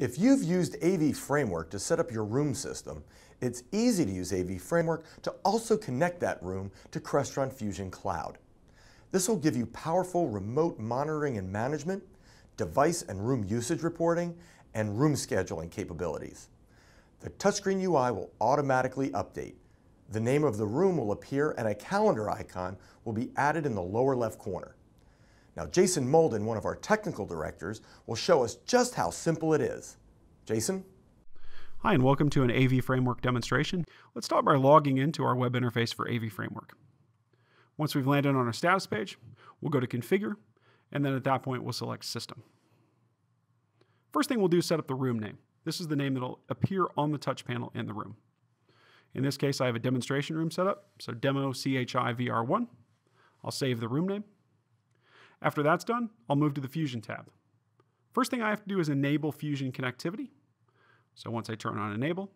If you've used AV Framework to set up your room system, it's easy to use AV Framework to also connect that room to Crestron Fusion Cloud. This will give you powerful remote monitoring and management, device and room usage reporting, and room scheduling capabilities. The touchscreen UI will automatically update. The name of the room will appear and a calendar icon will be added in the lower left corner. Now, Jason Moulden, one of our technical directors, will show us just how simple it is. Jason? Hi, and welcome to an AV Framework demonstration. Let's start by logging into our web interface for AV Framework. Once we've landed on our status page, we'll go to Configure, and then at that point, we'll select System. First thing we'll do is set up the room name. This is the name that'll appear on the touch panel in the room. In this case, I have a demonstration room set up, so Demo CHI VR1. I'll save the room name. After that's done, I'll move to the Fusion tab. First thing I have to do is enable Fusion connectivity. So once I turn on enable,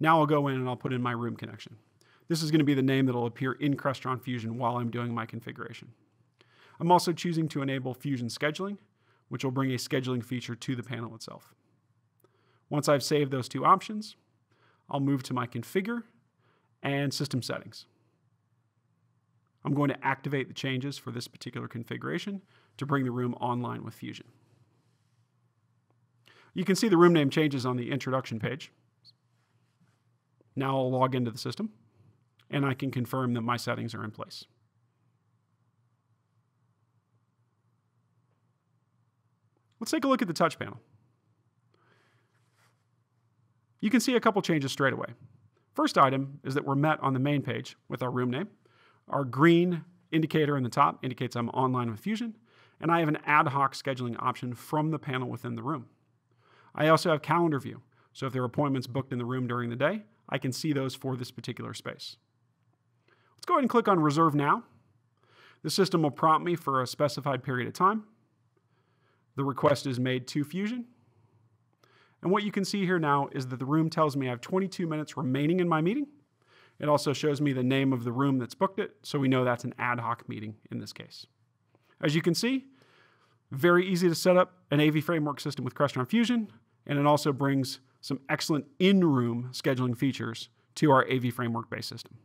now I'll go in and I'll put in my room connection. This is going to be the name that will appear in Crestron Fusion while I'm doing my configuration. I'm also choosing to enable Fusion scheduling, which will bring a scheduling feature to the panel itself. Once I've saved those two options, I'll move to my configure and system settings. I'm going to activate the changes for this particular configuration to bring the room online with Fusion. You can see the room name changes on the introduction page. Now I'll log into the system and I can confirm that my settings are in place. Let's take a look at the touch panel. You can see a couple changes straight away. First item is that we're met on the main page with our room name. Our green indicator in the top indicates I'm online with Fusion, and I have an ad hoc scheduling option from the panel within the room. I also have calendar view, so if there are appointments booked in the room during the day, I can see those for this particular space. Let's go ahead and click on Reserve Now. The system will prompt me for a specified period of time. The request is made to Fusion. And what you can see here now is that the room tells me I have 22 minutes remaining in my meeting, it also shows me the name of the room that's booked it, so we know that's an ad hoc meeting in this case. As you can see, very easy to set up an AV framework system with Crestron Fusion, and it also brings some excellent in-room scheduling features to our AV framework based system.